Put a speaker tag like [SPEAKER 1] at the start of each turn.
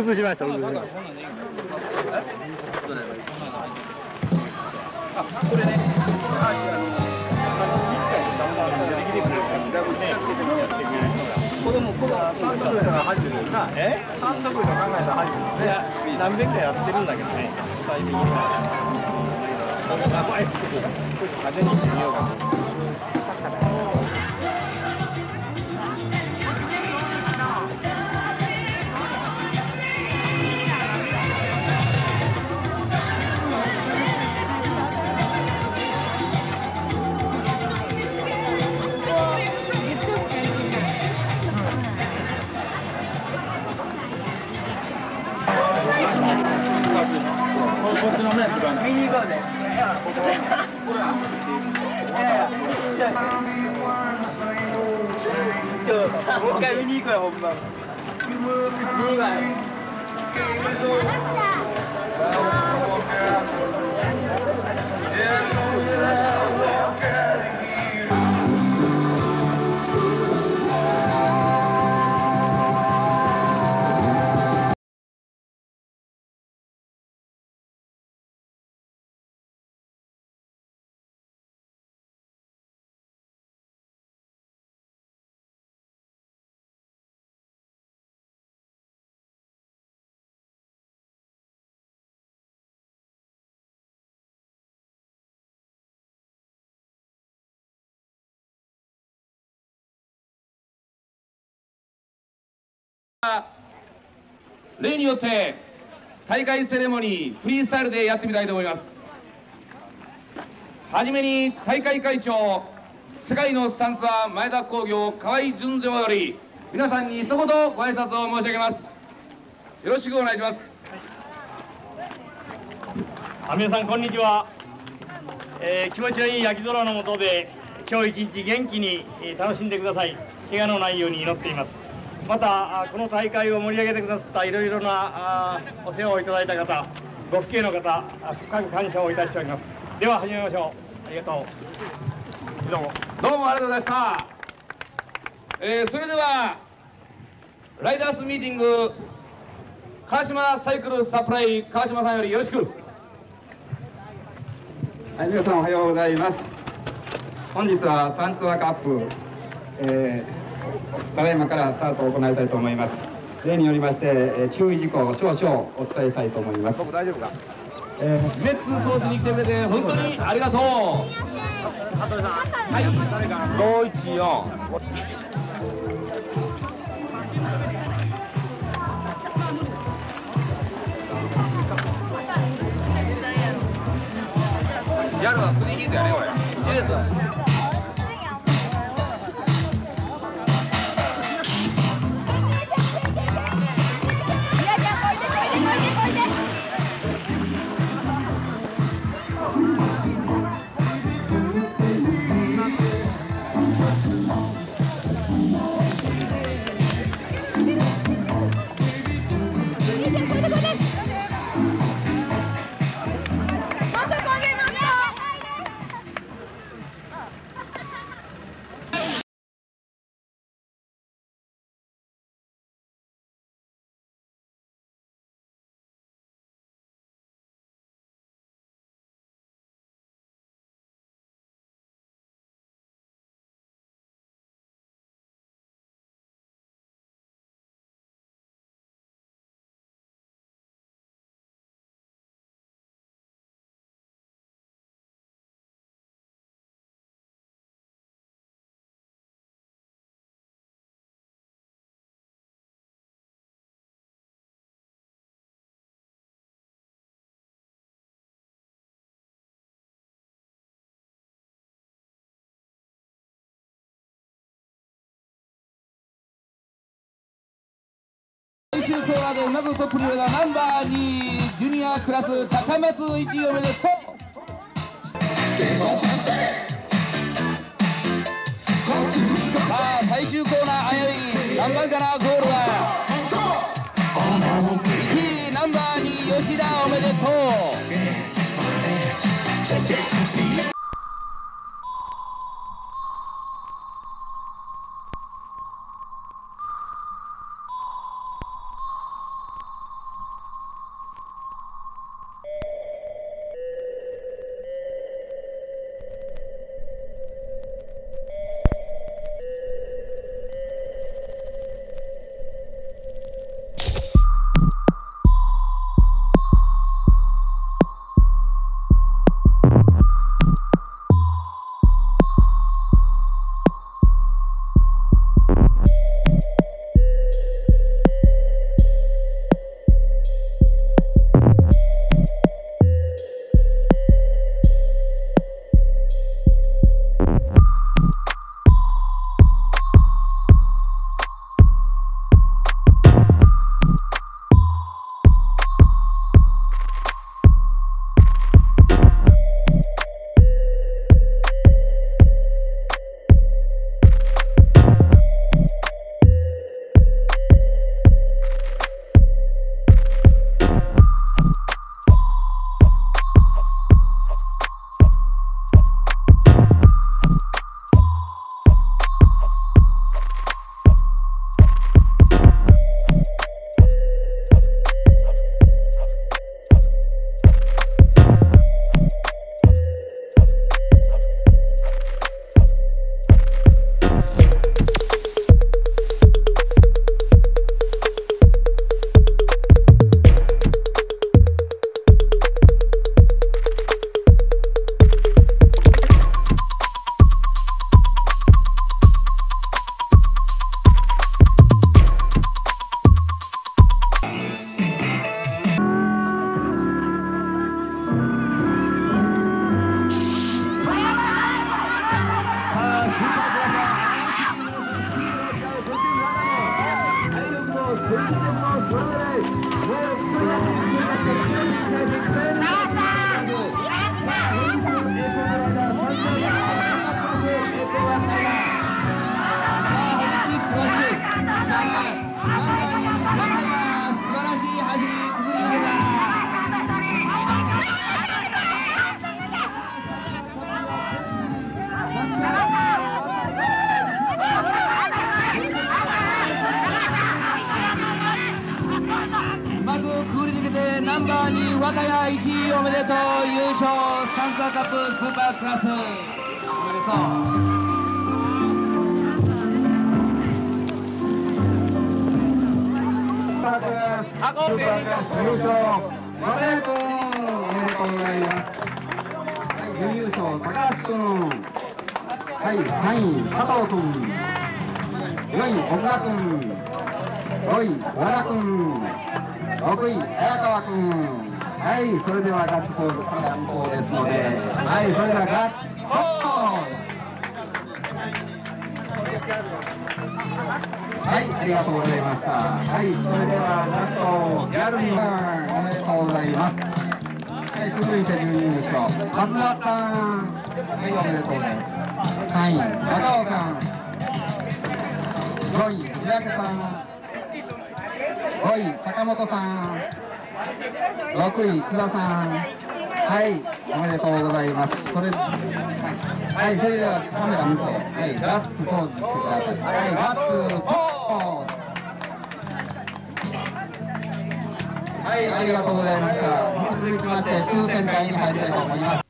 [SPEAKER 1] 映しました
[SPEAKER 2] これね。子供子供三足とか初めてなえ三足と考えたら初めてね。何遍かやってるんだけどね。最近は風にしてみようかと。見に行こうぜ。ちょ、もう一回見に行こうよ、ほんま。
[SPEAKER 3] 例によって大会セレモニーフリースタイルでやってみたいと思います。はじめに大会会長世界のスタンツアー前田工業河合純情より皆さんに一言ご挨拶を申し上げます。よろしくお願いします。
[SPEAKER 1] 皆さんこんにちは、えー気持ちのいい焼き空の下で今日一日元気に楽しんでください。怪我のないように祈っています。またこの大会を盛り上げてくださったいろいろなお世話をいただいた方ご父兄の方深く感謝をいたしております。では始めましょう。ありがとう。どうも。
[SPEAKER 3] どうもありがとうございました、えーそれではライダースミーティング川島サイクルサプライ川島さんよりよろしく。
[SPEAKER 4] はい、皆さんおはようございます。本日はサンツアーカップ、えー、ただいまからスタートを行いたいと思います。例によりまして、えー注意事項を少々お伝えしたいと思います。
[SPEAKER 3] 大丈夫か？
[SPEAKER 4] えー
[SPEAKER 3] メッツコースに来てくれて本当にありがとう。やるはスリーヒートやねこれ。1レース最終コーナーでまずトップに上がナンバー2ジュニアクラス高松1位おめでとう。さあ最終コーナー危うい何番かなゴールは1位ナンバー2吉田おめでとう。Christian Mobility will be カップスーパークラスおめでとう
[SPEAKER 4] 優勝、おめでとうございます。準優勝、高橋君。はい、3位、佐藤君。4位、奥田君。5位、和田君。6位、早川君。はい、それではガッツポーズ、これが向こうですので、はい、それではガッツポーズはい、ありがとうございました。はい、それではラスト、ギャルミンおめでとうございます。はい、続いて準優勝、松田さん。はい、おめでとうございます。3位、中尾さん。5位、三宅さん。5位、坂本さん。6位、津田さん。はい、おめでとうございます。それ、はい、それではカメラ見て、はい、ガッツポーズしてください。はい、ガッツポーズ。はい、ありがとうございました。続きまして、抽選会に入りたいと思います。